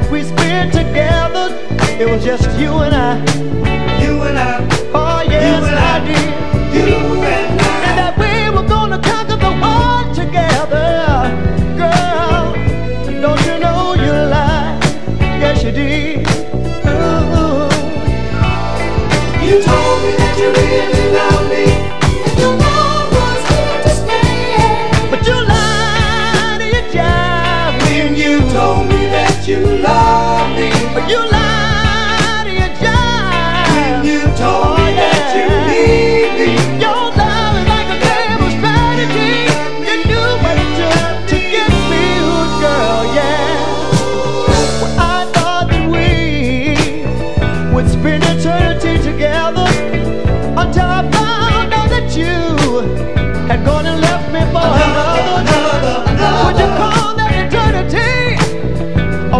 that we spent together, it was just you and I. You and I. Oh, yes, I did. you love.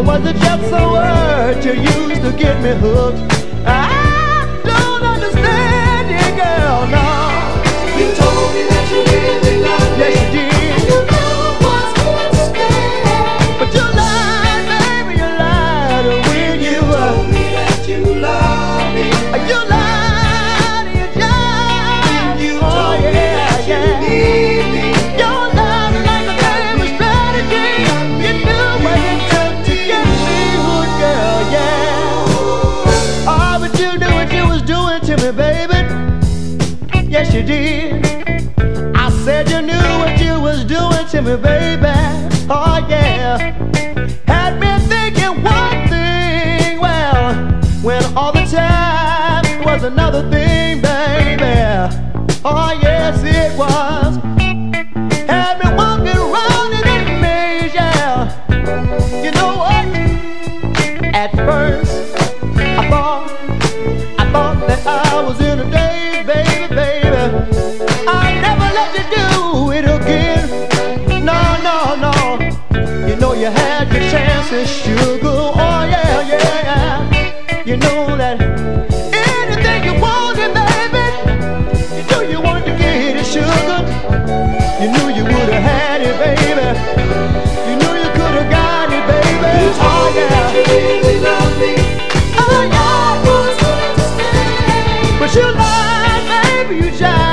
was it just a word you used to get me hooked? yes you did. I said you knew what you was doing to me, baby. Oh yeah, had me thinking one thing, well, when all the time was another thing. you had your chances, sugar. Oh yeah, yeah. yeah. You know that anything you wanted, baby. You know you want to get it, sugar. You knew you would have had it, baby. You knew you could have got it, baby. Oh yeah. Oh, you really love me. I was going to. But you lied, baby. You just